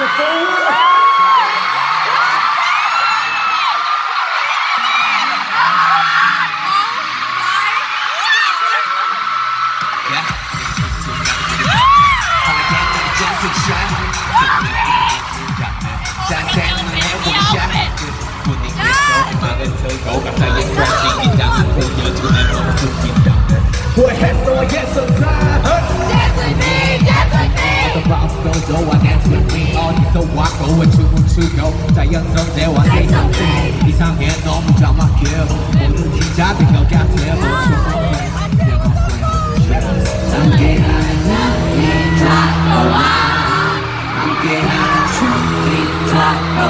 Boy has so I get so sad Dance with me, dance with me. The bounce goes so I dance 每次灌輸有第一種這環境，第三嘅我唔習乜嘢，無論而家定有家姐，無數方面嘅學會。I'm getting nothing, drop a lot. I'm getting nothing, drop a lot.